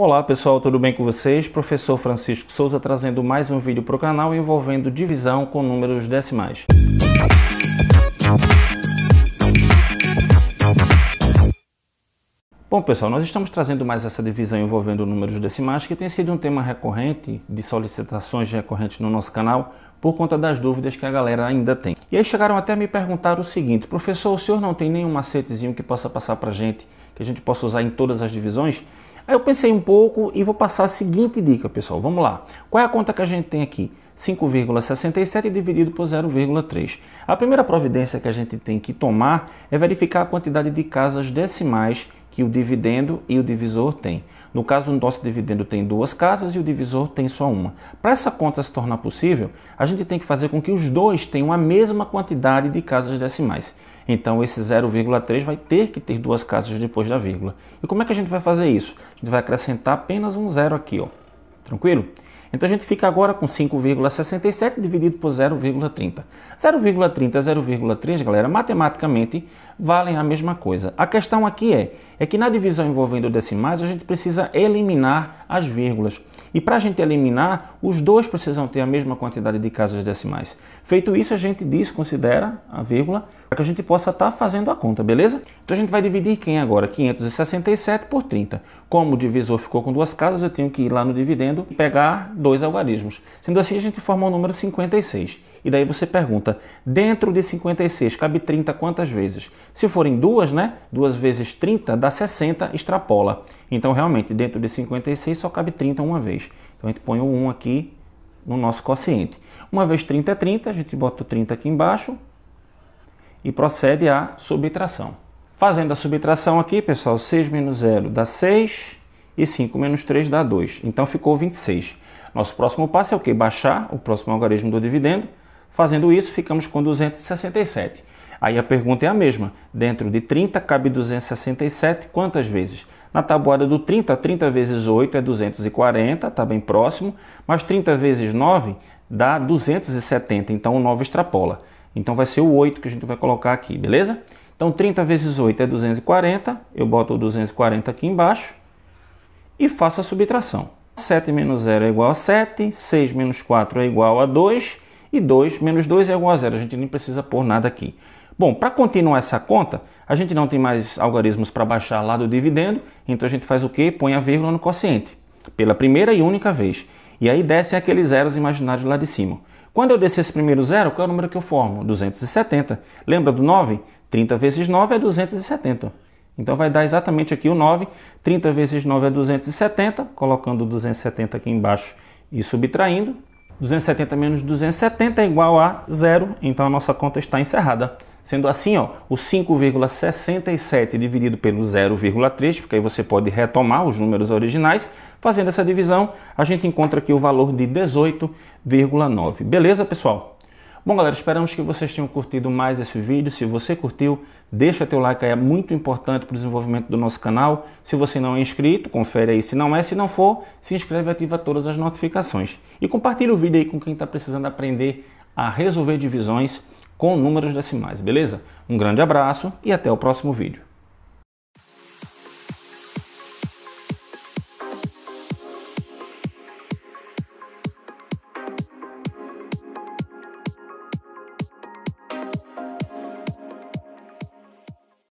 Olá pessoal, tudo bem com vocês? Professor Francisco Souza trazendo mais um vídeo para o canal envolvendo divisão com números decimais. Bom pessoal, nós estamos trazendo mais essa divisão envolvendo números decimais que tem sido um tema recorrente de solicitações recorrentes no nosso canal por conta das dúvidas que a galera ainda tem. E aí chegaram até me perguntar o seguinte, professor, o senhor não tem nenhum macetezinho que possa passar para gente, que a gente possa usar em todas as divisões? Aí eu pensei um pouco e vou passar a seguinte dica, pessoal. Vamos lá. Qual é a conta que a gente tem aqui? 5,67 dividido por 0,3. A primeira providência que a gente tem que tomar é verificar a quantidade de casas decimais que o dividendo e o divisor têm. No caso, o nosso dividendo tem duas casas e o divisor tem só uma. Para essa conta se tornar possível, a gente tem que fazer com que os dois tenham a mesma quantidade de casas decimais. Então, esse 0,3 vai ter que ter duas casas depois da vírgula. E como é que a gente vai fazer isso? A gente vai acrescentar apenas um zero aqui, ó. Tranquilo? Então a gente fica agora com 5,67 dividido por 0,30. 0,30 e 0,3, galera, matematicamente valem a mesma coisa. A questão aqui é, é que na divisão envolvendo decimais a gente precisa eliminar as vírgulas. E para a gente eliminar, os dois precisam ter a mesma quantidade de casas decimais. Feito isso, a gente desconsidera a vírgula para que a gente possa estar tá fazendo a conta, beleza? Então a gente vai dividir quem agora? 567 por 30. Como o divisor ficou com duas casas, eu tenho que ir lá no dividendo e pegar dois algarismos. Sendo assim, a gente forma o número 56. E daí você pergunta, dentro de 56 cabe 30 quantas vezes? Se forem duas, né? Duas vezes 30 dá 60, extrapola. Então, realmente, dentro de 56 só cabe 30 uma vez. Então, a gente põe o 1 aqui no nosso quociente. Uma vez 30 é 30, a gente bota o 30 aqui embaixo e procede a subtração. Fazendo a subtração aqui, pessoal, 6 menos 0 dá 6 e 5 menos 3 dá 2. Então, ficou 26. Nosso próximo passo é o que? Baixar o próximo algarismo do dividendo. Fazendo isso, ficamos com 267. Aí a pergunta é a mesma. Dentro de 30 cabe 267 quantas vezes? Na tabuada do 30, 30 vezes 8 é 240, está bem próximo, mas 30 vezes 9 dá 270, então o 9 extrapola. Então vai ser o 8 que a gente vai colocar aqui, beleza? Então 30 vezes 8 é 240, eu boto o 240 aqui embaixo e faço a subtração. 7 menos 0 é igual a 7, 6 menos 4 é igual a 2 e 2 menos 2 é igual a 0. A gente nem precisa pôr nada aqui. Bom, para continuar essa conta, a gente não tem mais algarismos para baixar lá do dividendo, então a gente faz o quê? Põe a vírgula no quociente, pela primeira e única vez. E aí descem aqueles zeros imaginários lá de cima. Quando eu descer esse primeiro zero, qual é o número que eu formo? 270. Lembra do 9? 30 vezes 9 é 270. Então vai dar exatamente aqui o 9. 30 vezes 9 é 270, colocando 270 aqui embaixo e subtraindo. 270 menos 270 é igual a zero, então a nossa conta está encerrada. Sendo assim, ó, o 5,67 dividido pelo 0,3, porque aí você pode retomar os números originais. Fazendo essa divisão, a gente encontra aqui o valor de 18,9. Beleza, pessoal? Bom, galera, esperamos que vocês tenham curtido mais esse vídeo. Se você curtiu, deixa teu like aí, é muito importante para o desenvolvimento do nosso canal. Se você não é inscrito, confere aí se não é. Se não for, se inscreve e ativa todas as notificações. E compartilha o vídeo aí com quem está precisando aprender a resolver divisões com números decimais, beleza? Um grande abraço e até o próximo vídeo.